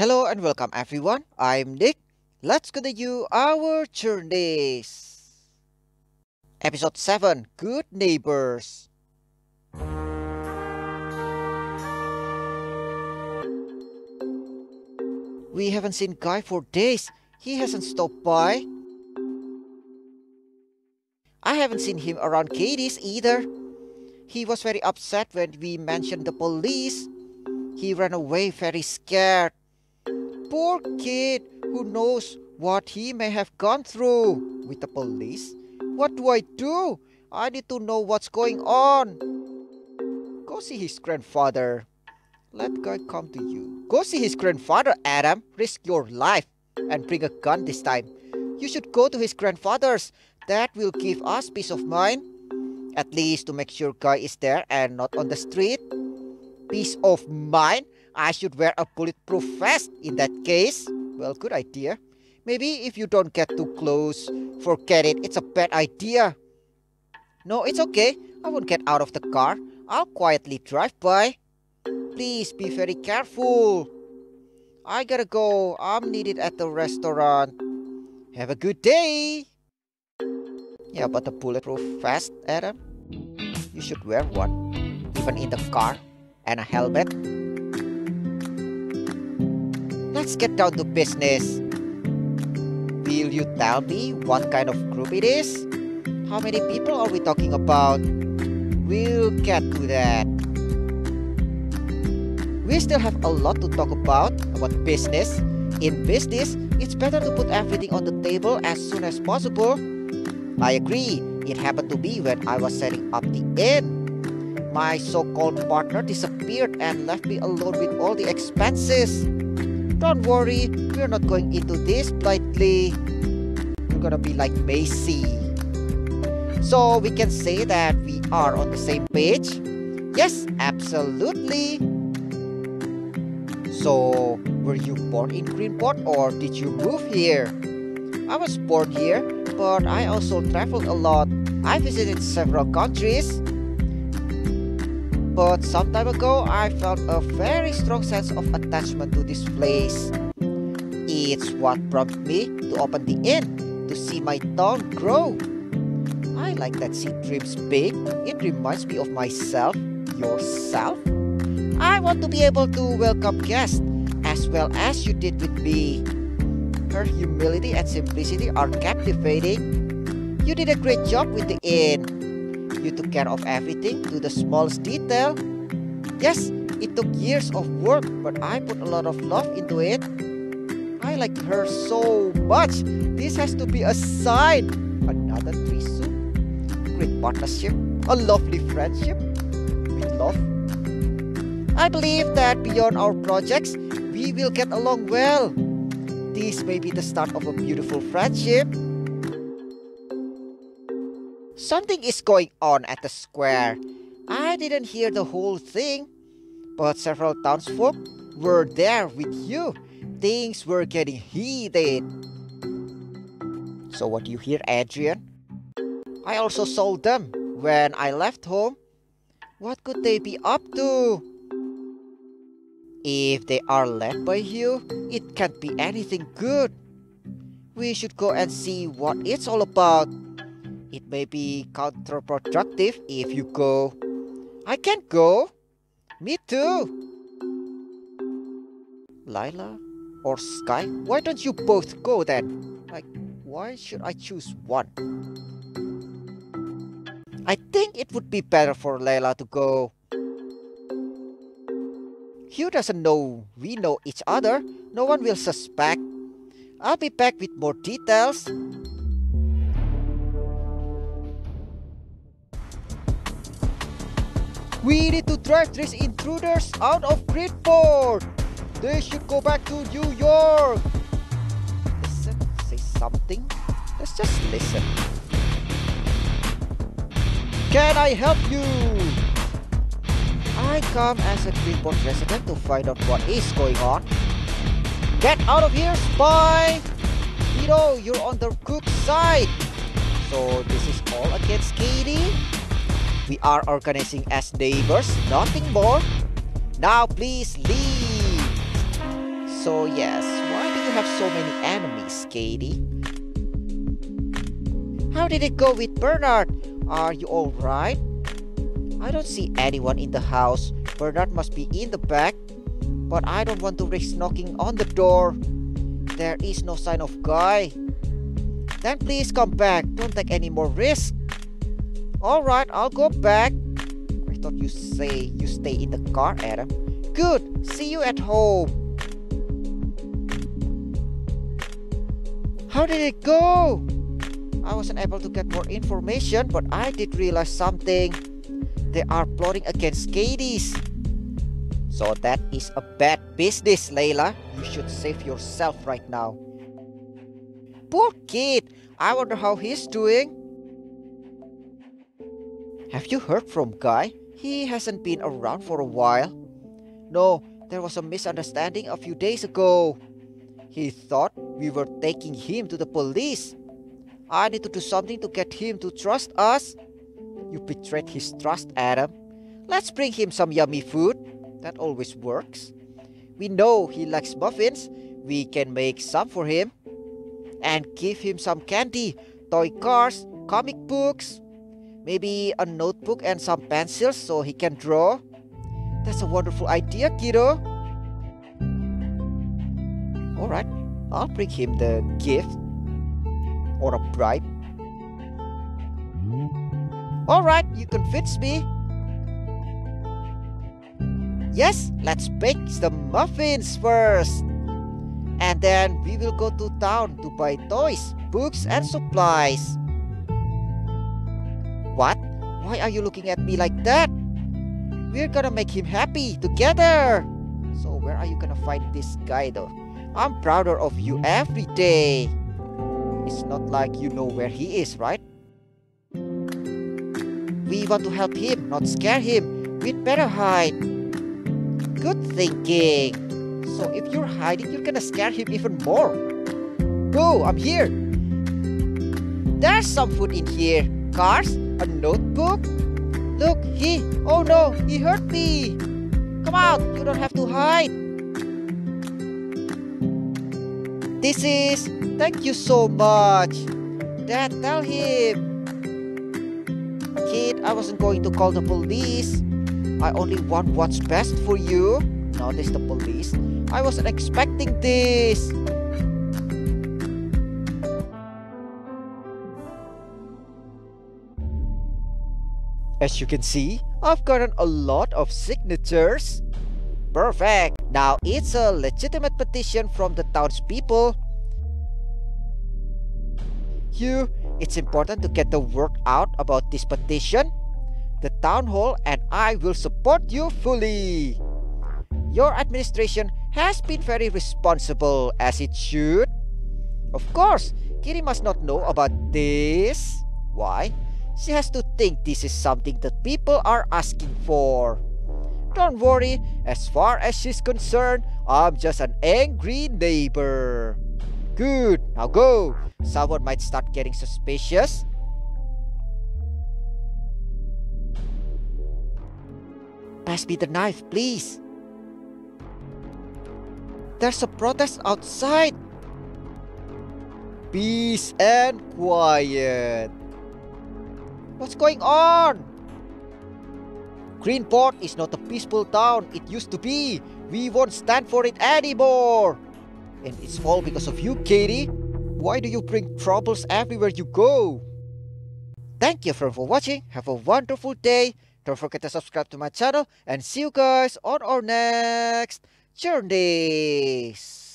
Hello and welcome everyone. I'm Nick. Let's continue our journeys. Episode 7 Good Neighbors. We haven't seen Guy for days. He hasn't stopped by. I haven't seen him around Katie's either. He was very upset when we mentioned the police. He ran away very scared. Poor kid, who knows what he may have gone through with the police? What do I do? I need to know what's going on. Go see his grandfather. Let Guy come to you. Go see his grandfather, Adam. Risk your life and bring a gun this time. You should go to his grandfather's. That will give us peace of mind. At least to make sure Guy is there and not on the street. Peace of mind? I should wear a bulletproof vest in that case. Well, good idea. Maybe if you don't get too close, forget it. It's a bad idea. No, it's okay. I won't get out of the car. I'll quietly drive by. Please be very careful. I gotta go. I'm needed at the restaurant. Have a good day. Yeah, but the bulletproof vest, Adam? You should wear one, even in the car, and a helmet. Let's get down to business. Will you tell me what kind of group it is? How many people are we talking about? We'll get to that. We still have a lot to talk about about business. In business, it's better to put everything on the table as soon as possible. I agree. It happened to me when I was setting up the inn. My so-called partner disappeared and left me alone with all the expenses. Don't worry, we're not going into this blindly. We're gonna be like Macy. So we can say that we are on the same page? Yes, absolutely. So, were you born in Greenport or did you move here? I was born here, but I also traveled a lot. I visited several countries. But some time ago, I felt a very strong sense of attachment to this place. It's what prompted me to open the inn to see my town grow. I like that see dreams big. It reminds me of myself, yourself. I want to be able to welcome guests as well as you did with me. Her humility and simplicity are captivating. You did a great job with the inn. You took care of everything to the smallest detail. Yes, it took years of work, but I put a lot of love into it. I like her so much. This has to be a sign. Another threesome. Great partnership. A lovely friendship. With love. I believe that beyond our projects, we will get along well. This may be the start of a beautiful friendship. Something is going on at the square. I didn't hear the whole thing, but several townsfolk were there with you. Things were getting heated. So what do you hear, Adrian? I also saw them when I left home. What could they be up to? If they are led by you, it can't be anything good. We should go and see what it's all about. It may be counterproductive if you go. I can't go. Me too. Lila or Sky, why don't you both go then? Like, why should I choose one? I think it would be better for Layla to go. Hugh doesn't know we know each other. No one will suspect. I'll be back with more details. We need to drive these intruders out of Greenport. They should go back to New York. Listen, say something. Let's just listen. Can I help you? I come as a Greenport resident to find out what is going on. Get out of here, spy! You know, you're on the cook's side. So this is all against Katie? We are organizing as neighbors, nothing more. Now please leave. So yes, why do you have so many enemies, Katie? How did it go with Bernard? Are you alright? I don't see anyone in the house. Bernard must be in the back. But I don't want to risk knocking on the door. There is no sign of Guy. Then please come back. Don't take any more risk. Alright, I'll go back. I thought you say you stay in the car, Adam. Good. See you at home. How did it go? I wasn't able to get more information, but I did realize something. They are plotting against Katie's. So that is a bad business, Layla. You should save yourself right now. Poor kid. I wonder how he's doing. Have you heard from Guy? He hasn't been around for a while. No, there was a misunderstanding a few days ago. He thought we were taking him to the police. I need to do something to get him to trust us. You betrayed his trust, Adam. Let's bring him some yummy food. That always works. We know he likes muffins. We can make some for him. And give him some candy, toy cars, comic books. Maybe a notebook and some pencils so he can draw. That's a wonderful idea, kiddo. Alright, I'll bring him the gift or a bribe Alright, you convinced me. Yes, let's bake the muffins first. And then we will go to town to buy toys, books, and supplies. Why are you looking at me like that? We're gonna make him happy together. So where are you gonna find this guy though? I'm prouder of you every day. It's not like you know where he is, right? We want to help him, not scare him. We'd better hide. Good thinking. So if you're hiding, you're gonna scare him even more. Go, I'm here. There's some food in here. Cars, a notebook. Look, he, oh no, he hurt me. Come out, you don't have to hide. This is, thank you so much. Dad, tell him. Kid, I wasn't going to call the police. I only want what's best for you. Notice the police. I wasn't expecting this. As you can see, I've gotten a lot of signatures. Perfect! Now it's a legitimate petition from the townspeople. You it's important to get the word out about this petition. The town hall and I will support you fully. Your administration has been very responsible as it should. Of course, Kitty must not know about this. Why? She has to think this is something that people are asking for. Don't worry, as far as she's concerned, I'm just an angry neighbor. Good, now go. Someone might start getting suspicious. Pass me the knife, please. There's a protest outside. Peace and quiet. What's going on? Greenport is not a peaceful town it used to be. We won't stand for it anymore. And it's all because of you, Katie. Why do you bring troubles everywhere you go? Thank you for watching. Have a wonderful day. Don't forget to subscribe to my channel and see you guys on our next journeys.